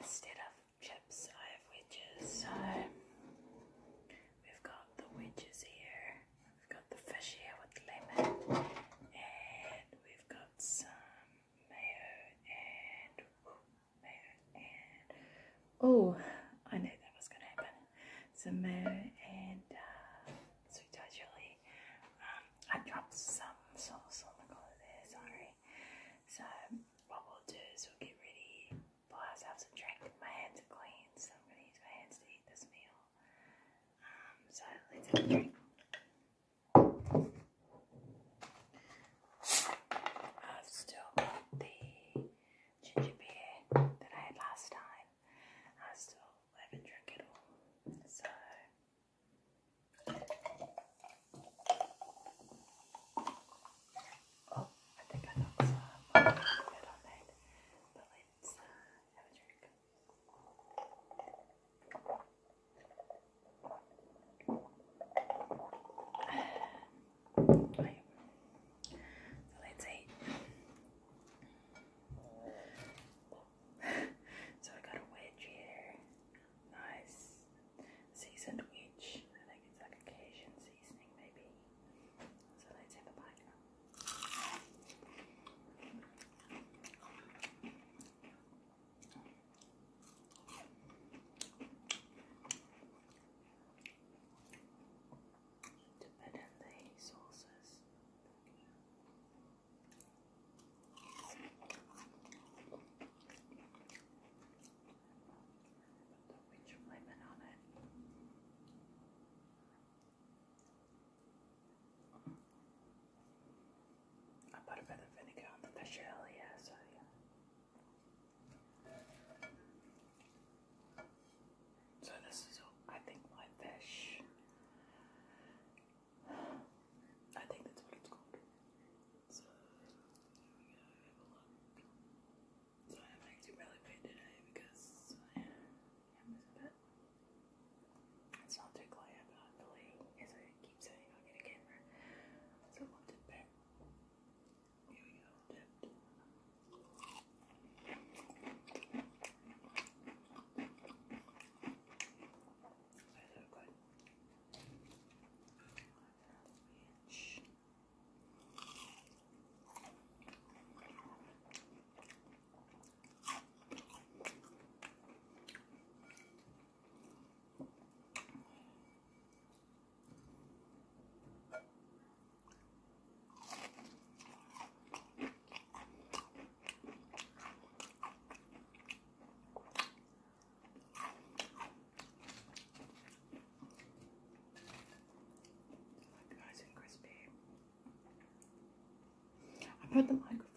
instead of chips, I have wedges. So we've got the wedges here, we've got the fish here with lemon, and we've got some mayo and ooh, mayo and oh, I knew that was going to happen. Some mayo really good. heard the microphone.